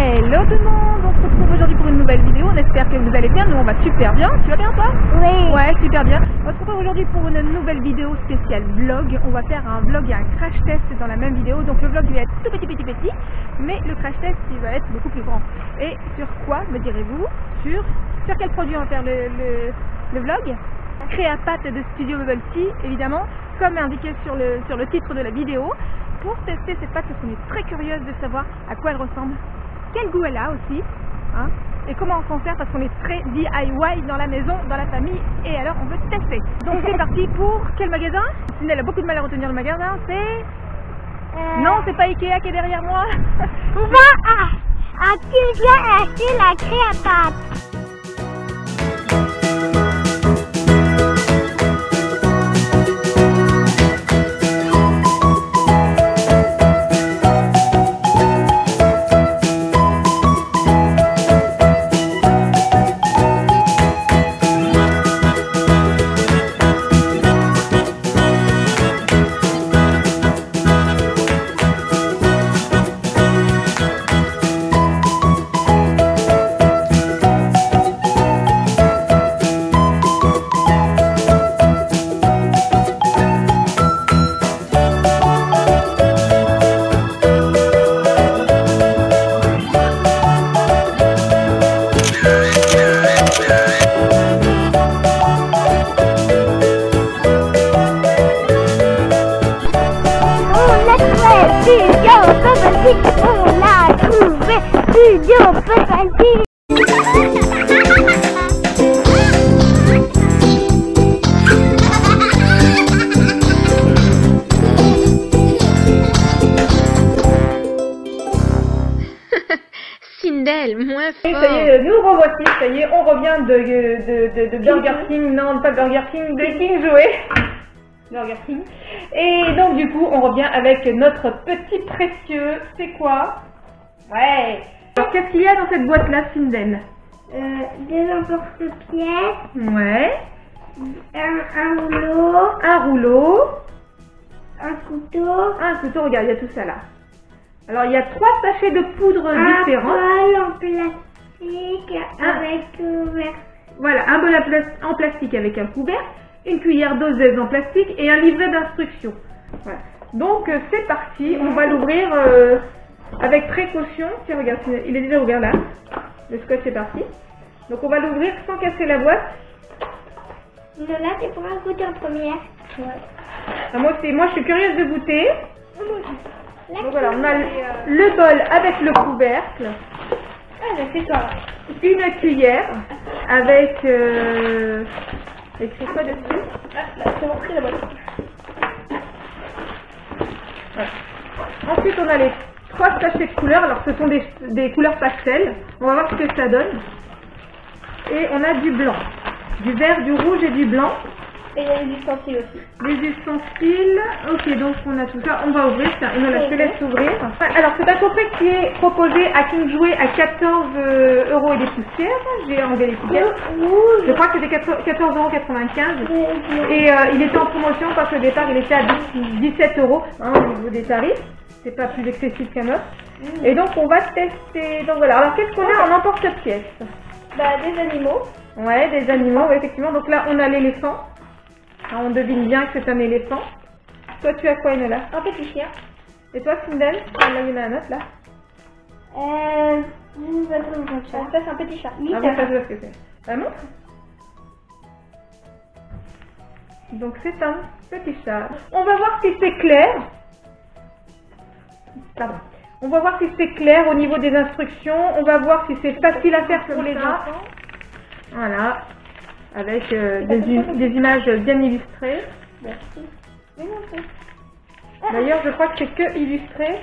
Hello tout le monde, on se retrouve aujourd'hui pour une nouvelle vidéo, on espère que vous allez bien, nous on va super bien, tu vas bien toi Oui. Ouais, super bien. On se retrouve aujourd'hui pour une nouvelle vidéo spéciale vlog, on va faire un vlog et un crash test dans la même vidéo, donc le vlog il va être tout petit petit petit, mais le crash test il va être beaucoup plus grand. Et sur quoi, me direz-vous Sur sur quel produit on va faire le, le, le vlog Créapat de Studio Bubble Tea, évidemment, comme indiqué sur le, sur le titre de la vidéo, pour tester cette pâte parce qu'on est très curieuse de savoir à quoi elle ressemble, quel goût elle a aussi, hein, et comment on s'en sert parce qu'on est très DIY dans la maison, dans la famille, et alors on veut tester. Donc c'est parti pour quel magasin? Cindy, elle a beaucoup de mal à retenir le magasin, c'est... Euh, Non, c'est pas Ikea qui est derrière moi Va à, à tu viens acheter la créatate. On l'a trouvé, studio Sindel, moins Et fort. ça y est, nous revoici, ça y est, on revient de, de, de, de Burger King, non pas Burger King, de King Jouet. Et donc du coup, on revient avec notre petit précieux. C'est quoi? Ouais. Alors qu'est-ce qu'il y a dans cette boîte-là, Sinden? Euh, Deux emporte-pièces, Ouais. un, un rouleau, Un rouleau. un couteau, Un couteau, regarde, il y a tout ça là. Alors il y a trois sachets de poudre un différents. bol en plastique Ah. avec couvercle. Voilà, un bol en plastique avec un couvercle, une cuillère doseuse en plastique et un livret d'instructions. Voilà. Donc euh, c'est parti, on va l'ouvrir euh, avec précaution. Tiens, regarde, il est déjà ouvert là. Le scotch est parti. Donc on va l'ouvrir sans casser la boîte. Lola, tu pourras goûter en première. Ah, moi, je suis curieuse de goûter. La Donc voilà, on a le, le bol avec le couvercle, Ah, toi. une cuillère avec... Euh, écrit quoi dessus c'est montré la boîte. Voilà. Ensuite, on a les trois sachets de couleurs. Alors, ce sont des, des couleurs pastel. On va voir ce que ça donne. Et on a du blanc, du vert, du rouge et du blanc. Et il y a les ustensiles aussi. Les ustensiles. Ok, donc on a tout ça. On va ouvrir ça. On je te laisse ouvrir. Alors, c'est un coffret qui est proposé à King Jouet à 14 euh, euros et des poussières. J'ai enlevé les poussières. Je Rouge. crois que c'était 14,95 euros. Et euh, il était en promotion parce qu'au départ il était à 10 17 euros hein, au niveau des tarifs. C'est pas plus excessif qu'un autre. Et donc on va tester. Donc voilà. Alors qu'est-ce qu'on a en emporte-pièce bah, des animaux. Ouais, des animaux, ouais, effectivement. Donc là on a l'éléphant. On devine bien que c'est un éléphant. Toi tu as quoi Enola Un petit chien. Et toi Sindel Là il y en a un autre là. Euh. Ça, c'est un petit chat. Ah bon, ça je vois ce que c'est. La montre Donc c'est un petit chat. On va voir si c'est clair. Pardon. On va voir si c'est clair au niveau des instructions. On va voir si c'est facile à faire pour les enfants. Voilà. Avec euh, des, im- des images bien illustrées. Merci. D'ailleurs, je crois que c'est que illustré.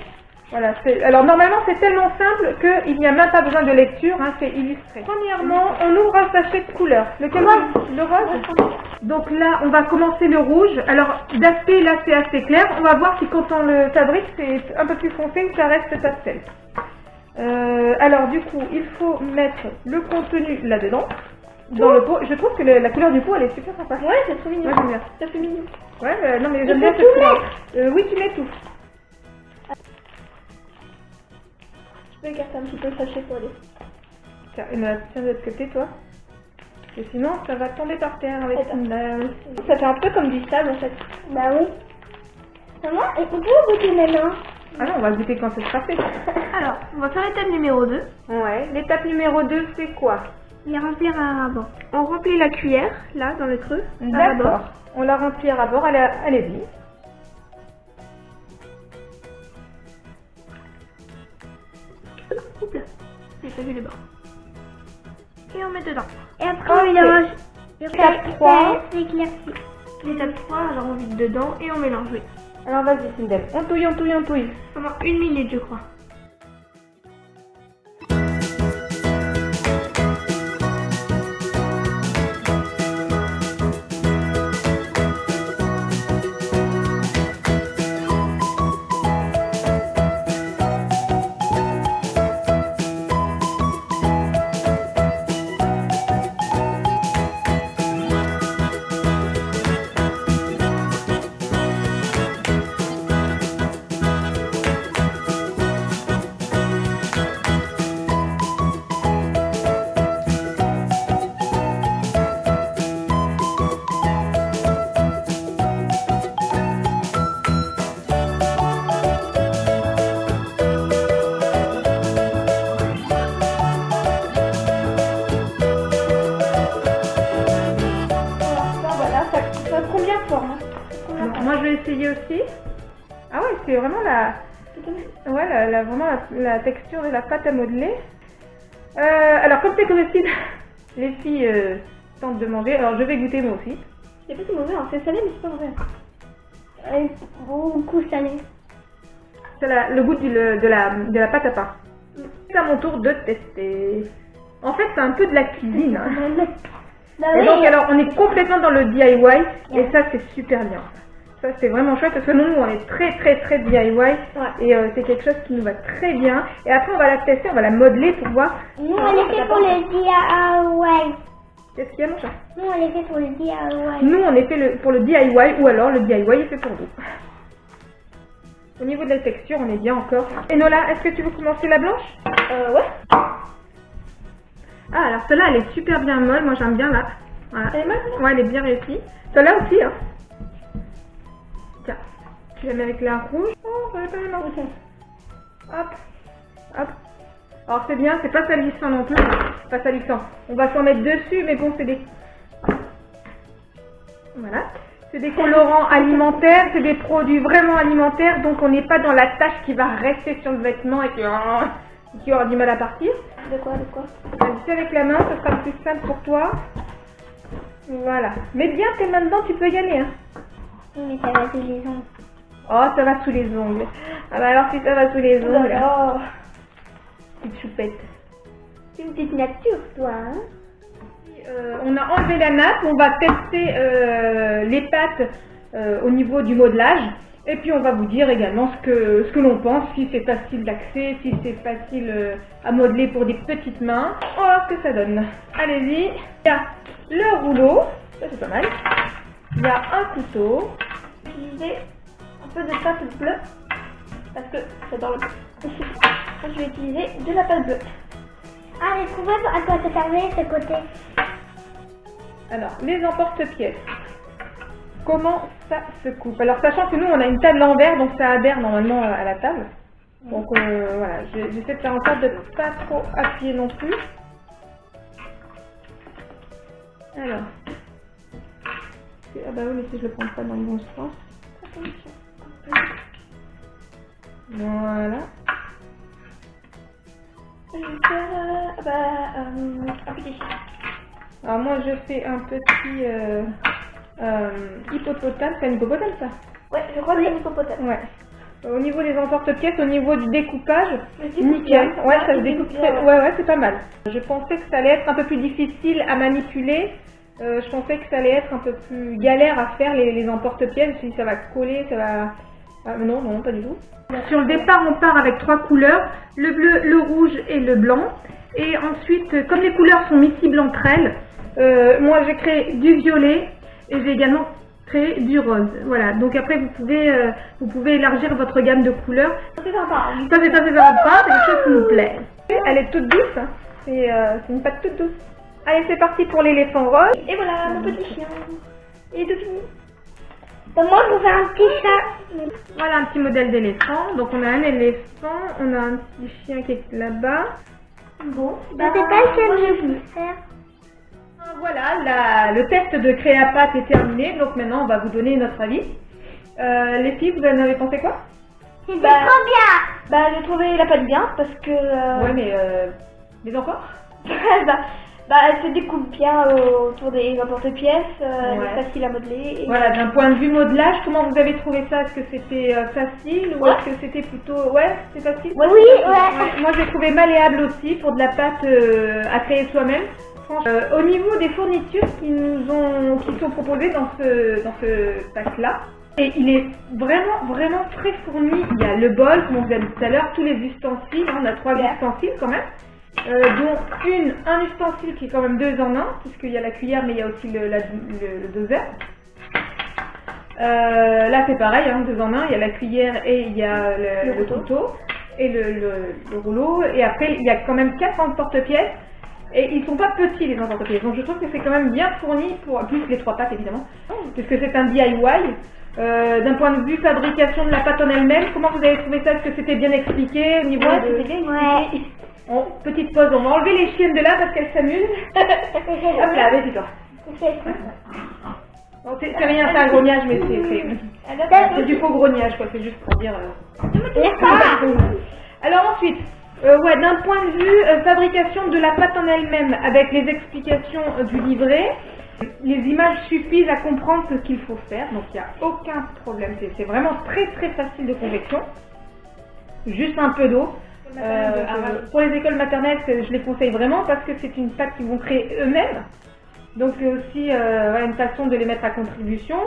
Voilà. Alors normalement, c'est tellement simple qu'il n'y a même pas besoin de lecture. hein, c'est illustré. Premièrement, on ouvre un sachet de couleur. Lequel Le rose. Donc là, on va commencer le rouge. Alors d'aspect, là, c'est assez clair. On va voir si quand on le fabrique, c'est un peu plus foncé ou ça reste pastel. Euh, alors du coup, il faut mettre le contenu là-dedans. Dans le pot. Je trouve que le- la couleur du pot, elle est super sympa. Ouais, c'est trop mignon. Moi, j'aime bien. Ça fait mignon. Ouais, euh, non mais Il j'aime faut bien tout cette couleur. mettre. Euh, oui, tu mets tout. Tu peux écarter un petit peu le sachet pour aller. Tiens, tiens de l'autre côté, toi. Parce que sinon, ça va tomber par terre avec Attends. une... euh, Ça fait un peu comme du sable, en fait. Bah oui. Maman, on peut goûter maintenant Ah non, on va goûter quand ce sera fait. Alors, on va faire l'étape numéro 2. Ouais. L'étape numéro 2, c'est quoi? Les remplir à rabord. On remplit la cuillère, là, dans le creux. D'accord. On la remplit à rabord, allez- allez-y. Oups là, j'ai pas vu les bords. Et on met dedans. Et après, on mélange. Étape 3. C'est éclairci. L'étape 3, alors on vide dedans et on mélange, oui. Alors vas-y, Sindel. On touille, on touille, on touille. Pendant une minute, je crois. Ouais, la, la- vraiment la, la texture de la pâte à modeler. Euh, alors, comme c'est comestible, les filles euh, tentent de manger. Alors, je vais goûter moi aussi. C'est pas si mauvais, hein. c'est salé, mais c'est pas mauvais. Euh, beaucoup salé. C'est la- le goût du- le- de, la, de la pâte à pain. C'est à mon tour de tester. En fait, c'est un peu de la cuisine. hein. Bah Et donc alors on est complètement dans le DIY et ça c'est super bien. Ça c'est vraiment chouette parce que nous on est très très très DIY et euh, c'est quelque chose qui nous va très bien. Et après on va la tester, on va la modeler pour voir. Nous, on est fait pour le DIY. Qu'est-ce qu'il y a mon chat? Nous, on est fait pour le DIY. Nous on est fait le- pour le DIY ou alors le DIY est fait pour vous. Au niveau de la texture on est bien encore. Et Nola, est-ce que tu veux commencer la blanche? Euh, ouais. Ah alors celle-là elle est super bien molle, moi j'aime bien là. Voilà. Elle est molle, celle-là Ouais elle est bien réussie. Celle-là aussi hein. Tiens, tu la mets avec la rouge. Oh, j'avais pas les mains. Hop, hop. Alors c'est bien, c'est pas salissant non plus. Pas salissant. On va s'en mettre dessus, mais bon c'est des... Voilà. C'est des colorants alimentaires, c'est des produits vraiment alimentaires, donc on n'est pas dans la tache qui va rester sur le vêtement et qui, qui aura du mal à partir. De quoi, de quoi? Vas-y, avec la main, ce sera plus simple pour toi. Voilà. Mets bien tes mains dedans, tu peux y aller. Hein. Oui, mais ça va tous les ongles. Oh, ça va sous les ongles. Ah bah alors si ça va sous les ongles. Oh, Petite choupette. c'est une petite nature, toi, hein Euh, on a enlevé la nappe, on va tester euh, les pâtes euh, au niveau du modelage. Et puis on va vous dire également ce que, ce que l'on pense, si c'est facile d'accès, si c'est facile à modeler pour des petites mains. On va voir ce que ça donne. Allez-y. Il y a le rouleau, ça c'est pas mal. Il y a un couteau. Utiliser un peu de pâte bleue parce que j'adore le bleu. Je vais utiliser de la pâte bleue. Ah, j'ai trouvé à quoi ça servait ce côté? Alors, les emporte-pièces. Comment ça se coupe? Alors, sachant que nous, on a une table en verre, donc ça adhère normalement à la table. Donc, euh, voilà, j'essaie de faire en sorte de pas trop appuyer non plus. Alors. Ah bah oui, mais si je le prends pas dans le bon sens. Voilà. Euh, bah, euh. Alors moi, je fais un petit euh, euh, hippopotame. C'est un hippopotame, ça? Ouais, je crois que c'est un hippopotame. Ouais. Au niveau des emporte-pièces, au niveau du découpage, nickel. Ouais, ça se découpe. Ouais, ouais, c'est pas mal. Je pensais que ça allait être un peu plus difficile à manipuler. Euh, je pensais que ça allait être un peu plus galère à faire les, les emporte-pièces. Si ça va coller, ça va... Ah, non, non, pas du tout. Sur le départ, on part avec trois couleurs, le bleu, le rouge et le blanc. Et ensuite, comme les couleurs sont miscibles entre elles, euh, moi j'ai créé du violet et j'ai également créé du rose. Voilà, donc après vous pouvez, euh, vous pouvez élargir votre gamme de couleurs. C'est sympa. Ça c'est ça sympa, c'est quelque chose qui nous plaît. Elle est toute douce. hein. C'est c'est une pâte toute douce. Allez, c'est parti pour l'éléphant rose. Et voilà, mon petit chien. Il est tout fini. Bah, moi, je vais un petit chat. Voilà un petit modèle d'éléphant. Donc on a un éléphant, on a un petit chien qui est là-bas. Bon, bah, c'est pas le chien que je veux faire. Voilà, la- le test de Créapat est terminé. Donc maintenant on va vous donner notre avis. Euh, les filles, vous en avez pensé quoi? C'est Bah- trop bien. Bah, j'ai trouvé la pâte bien parce que. euh, Ouais, mais euh, mais encore? Bah, bah, elle se découpe bien euh, autour des emporte-pièces, euh, elle Ouais. est facile à modeler. Et... Voilà, d'un point de vue modelage, comment vous avez trouvé ça? Est-ce que c'était euh, facile ou Ouais. est-ce que c'était plutôt... Ouais, c'était facile? Oui, ouais. Moi, j'ai trouvé malléable aussi pour de la pâte euh, à créer soi-même. Euh, au niveau des fournitures qui nous ont, qui sont proposées dans ce, dans ce pack-là, et il est vraiment, vraiment très fourni. Il y a le bol, comme on vous a dit tout à l'heure, tous les ustensiles. hein, on a trois ustensiles quand même. Euh, dont une, un ustensile qui est quand même deux en un, puisqu'il y a la cuillère, mais il y a aussi le, la- le, le doser. Euh, là, c'est pareil, hein, deux en un. Il y a la cuillère et il y a le, le couteau et le, le- le rouleau. Et après, il y a quand même quatre porte-pièces. Et ils sont pas petits les porte-pièces. Donc je trouve que c'est quand même bien fourni pour plus les trois pattes évidemment, puisque c'est un DIY. Euh, D'un point de vue fabrication de la pâte en elle-même, comment vous avez trouvé ça? Est-ce que c'était bien expliqué au niveau Ouais, de... On- petite pause, on va enlever les chiennes de là parce qu'elles s'amusent. Hop là, vas-y toi. C'est c'est rien, c'est un grognage, mais c'est- du faux grognage, quoi. C'est juste pour dire. euh, Alors ensuite, euh, ouais, d'un point de vue euh, fabrication de la pâte en elle-même, avec les explications euh, du livret, les images suffisent à comprendre ce qu'il faut faire, donc il n'y a aucun problème. C'est- C'est vraiment très très facile de convection. Juste un peu d'eau. Euh, donc, pour les écoles maternelles, je les conseille vraiment parce que c'est une pâte qu'ils vont créer eux-mêmes. Donc c'est aussi euh, une façon de les mettre à contribution.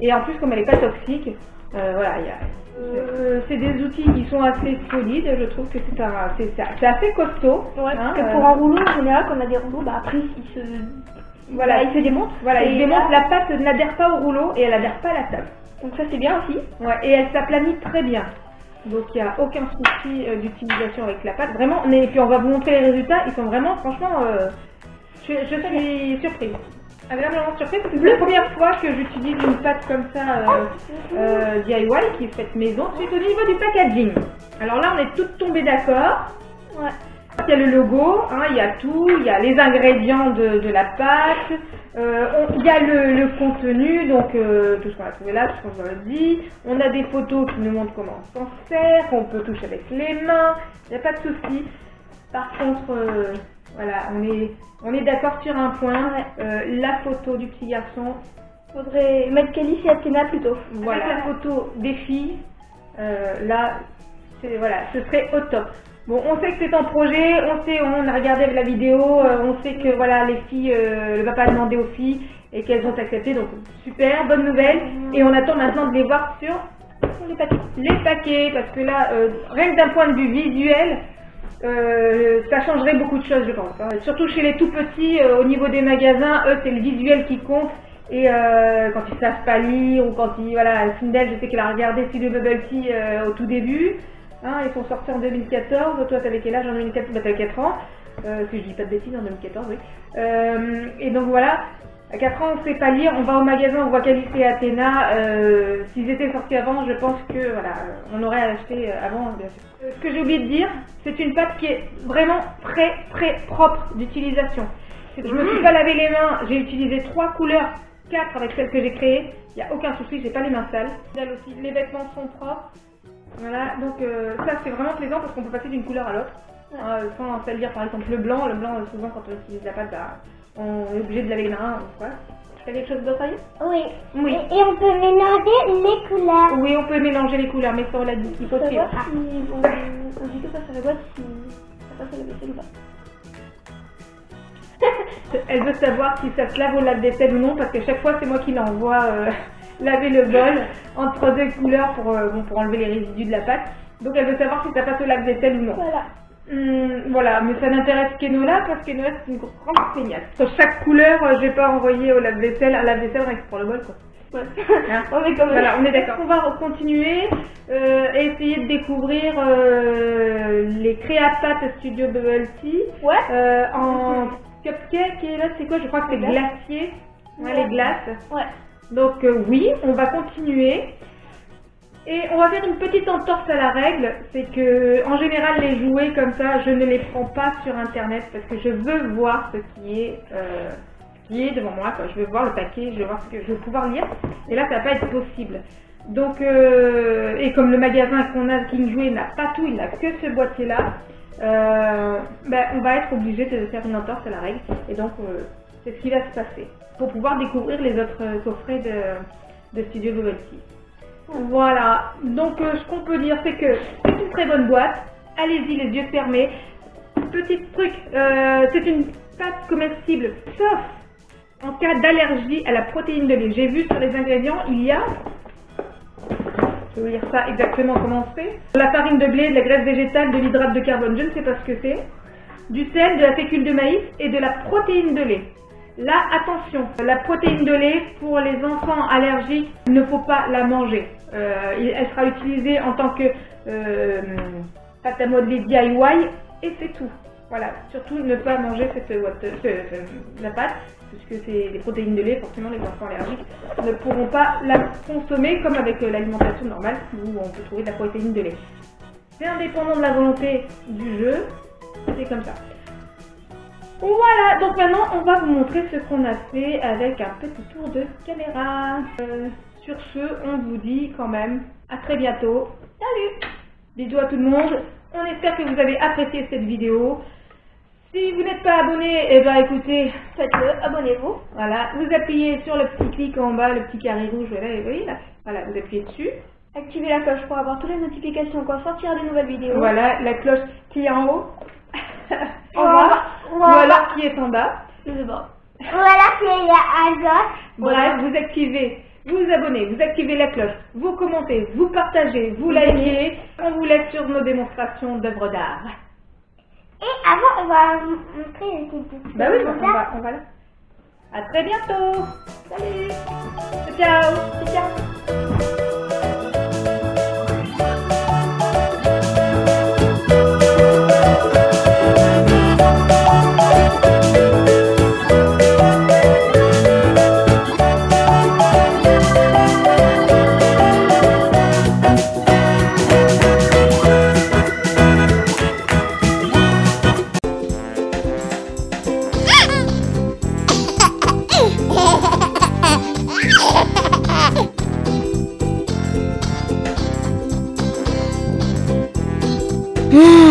Et en plus, comme elle n'est pas toxique, euh, voilà, euh, c'est des outils qui sont assez solides. Je trouve que c'est assez costaud. Ouais, hein, parce que euh, pour un rouleau, en général, quand on a des rouleaux, bah après, ils se, voilà, il se démontent. voilà, la pâte n'adhère pas au rouleau et elle n'adhère pas à la table. Donc ça, c'est bien aussi. Ouais, et elle s'aplanit très bien. Donc il n'y a aucun souci euh, d'utilisation avec la pâte. Vraiment, mais et puis on va vous montrer les résultats. Ils sont vraiment, franchement, euh, je, je suis surprise. Agréablement surprise. C'est la première fois que j'utilise une pâte comme ça euh, euh, DIY qui est faite maison. Ensuite au niveau du packaging. Alors là on est toutes tombées d'accord. Ouais. Il y a le logo, hein, il y a tout, il y a les ingrédients de, de la pâte, euh, il y a le, le contenu, donc euh, tout ce qu'on a trouvé là, tout ce qu'on a dit. On a des photos qui nous montrent comment on s'en sert, qu'on peut toucher avec les mains, il n'y a pas de souci. Par contre, euh, voilà, on est, on est d'accord sur un point, la photo du petit garçon, Faudrait mettre Calice et Athéna plutôt. voilà, la photo des filles, là, voilà, ce serait au top. Bon, on sait que c'est en projet, on sait, on a regardé la vidéo, euh, on sait que voilà, les filles, euh, le papa a demandé aux filles et qu'elles ont accepté, donc super, bonne nouvelle. Et on attend maintenant de les voir sur les paquets. Parce que là, euh, rien que d'un point de vue visuel, euh, ça changerait beaucoup de choses, je pense. hein. Surtout chez les tout petits, au niveau des magasins, eux, c'est le visuel qui compte. Et quand ils savent pas lire, ou quand ils... Voilà, Sindel, je sais qu'elle a regardé Studio Bubble Tea au tout début. Hein, ils sont sortis en 2014. Toi, t'avais quel âge en 2014 Bah, t'avais 4 ans. Euh, si je dis pas de bêtises, en 2014, oui. Euh, et donc voilà, à 4 ans, on sait pas lire. On va au magasin, on voit Calice et Athéna. Euh, S'ils étaient sortis avant, je pense que voilà, on aurait acheté avant, bien sûr. Ce que j'ai oublié de dire, c'est une pâte qui est vraiment très très propre d'utilisation. Je me suis pas lavé les mains, j'ai utilisé trois couleurs, quatre avec celles que j'ai créées. Il n'y a aucun souci, j'ai pas les mains sales. Là aussi, les vêtements sont propres. Voilà, donc euh, ça c'est vraiment plaisant parce qu'on peut passer d'une couleur à l'autre. Euh, sans salir par exemple le blanc, le blanc euh, souvent quand on utilise la pâte, bah, on est obligé de laver les mains. Tu as quelque chose d'autre à dire Oui. Oui. Et, et on peut mélanger les couleurs. Oui, on peut mélanger les couleurs, mais ça on l'a dit, il faut si on, on dit que ça serait quoi si ça passe à la vaisselle ou pas. Elle veut savoir si ça se lave au lave-vaisselle ou non, parce que chaque fois c'est moi qui l'envoie euh, laver le bol entre deux couleurs pour, euh, bon, pour enlever les résidus de la pâte. Donc elle veut savoir si ça passe au lave-vaisselle ou non. Voilà. Hum, voilà, mais ça n'intéresse qu'Enola parce qu'Enola c'est une grande feignasse. Sur chaque couleur, euh, je vais pas envoyer au lave-vaisselle, à lave-vaisselle rien que pour le bol quoi. Ouais. Hein on est comme Voilà, on est d'accord. On va continuer euh, et essayer de découvrir euh, les Créapates Studio Bubble Tea Ouais. euh, en cupcake et là c'est quoi? Je crois que c'est glacier. Ouais, Ouais. les glaces. Ouais. Donc euh, oui, on va continuer. Et on va faire une petite entorse à la règle, c'est que en général les jouets comme ça, je ne les prends pas sur internet parce que je veux voir ce qui est, euh, devant moi. Je veux voir le paquet, je veux voir ce que je veux pouvoir lire. Et là, ça va pas être possible. Donc, euh, et comme le magasin qu'on a, King Jouet, n'a pas tout, il n'a que ce boîtier-là, ben, on va être obligé de faire une entorse à la règle. Et donc, c'est ce qui va se passer pour pouvoir découvrir les autres euh, coffrets de, Studio Tea. Voilà, donc euh, ce qu'on peut dire c'est que c'est une très bonne boîte, allez-y les yeux fermés. Petit truc, euh, c'est une pâte comestible, sauf en cas d'allergie à la protéine de lait. J'ai vu sur les ingrédients, il y a, je vais vous dire ça exactement comment c'est, la farine de blé, de la graisse végétale, de l'hydrate de carbone, je ne sais pas ce que c'est, du sel, de la fécule de maïs et de la protéine de lait. Là, attention, la protéine de lait pour les enfants allergiques, ne faut pas la manger. Euh, elle sera utilisée en tant que euh, pâte à modeler DIY et c'est tout. Voilà, surtout ne pas manger cette, la pâte, puisque c'est des protéines de lait, forcément les enfants allergiques ne pourront pas la consommer comme avec l'alimentation normale où on peut trouver de la protéine de lait. C'est indépendant de la volonté du jeu, c'est comme ça. Voilà, donc maintenant on va vous montrer ce qu'on a fait avec un petit tour de caméra. Euh, sur ce, on vous dit quand même à très bientôt. Salut Bisous à tout le monde. On espère que vous avez apprécié cette vidéo. Si vous n'êtes pas abonné, eh ben écoutez, Faites-le, abonnez-vous. voilà, vous appuyez sur le petit clic en bas, le petit carré rouge, voilà, et vous voyez là, voilà, vous appuyez dessus. Activez la cloche pour avoir toutes les notifications quand sortira des nouvelles vidéos. Voilà, la cloche qui est en haut, en En bas, ou alors qui est en bas. Je sais pas. Voilà y a un gosse. Bref, vous activez, vous abonnez, vous activez la cloche, vous commentez, vous partagez, vous likez. On vous laisse sur nos démonstrations d'œuvres d'art. Et avant, on va vous montrer une petite Bah oui, on va, on va là. À très bientôt. Salut. Ciao. Ciao. Mm.